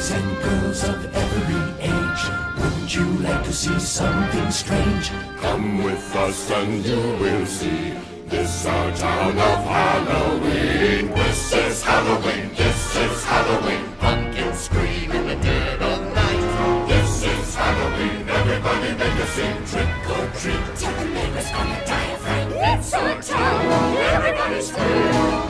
boys and girls of every age. Wouldn't you like to see something strange? Come with us and you will see. This our town of Halloween. This is Halloween. This is Halloween. Pumpkins scream in the dead of night. This is Halloween. Everybody make a scene. Trick or treat. Tell the neighbors gonna die of fright. It's our town. Everybody's free.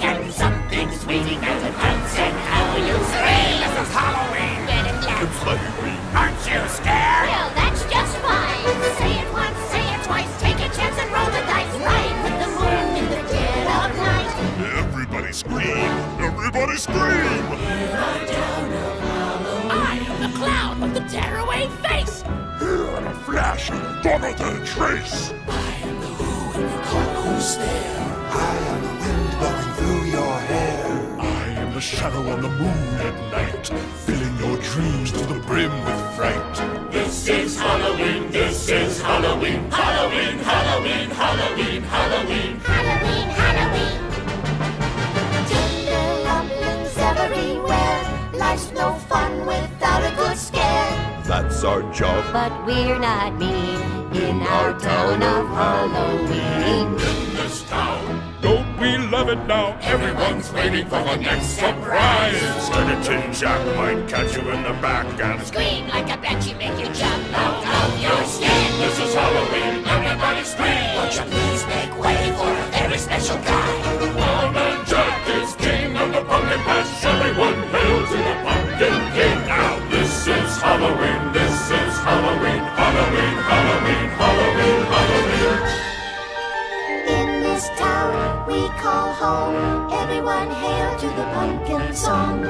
waiting at the pounce and how you scream. This is Halloween. Red and black. Aren't you scared? Well, that's just fine. Say it once, say it twice. Take a chance and roll the dice. Ride with the moon in the dead of night. Everybody scream! Everybody scream! I am the clown with the tearaway face. Here in a flash, follow the trace! I am the who and you call who's there. Shadow on the moon at night, filling your dreams to the brim with fright. This is Halloween, this is Halloween, Halloween, Halloween, Halloween, Halloween. Halloween, Halloween. Tender rumblings everywhere. Life's no fun without a good scare. That's our job. But we're not mean in our town of Halloween. In love it now? everyone's waiting for the next surprise. Skeleton Jack might catch you in the back and Scream like a banshee, make you jump out of your skin. This is Halloween, everybody scream! Won't you please make way for a very special guy? One man Jack is king of the pumpkin patch. Everyone hail to the pumpkin king. Now this is Halloween. Call home. Everyone hail to the pumpkin song.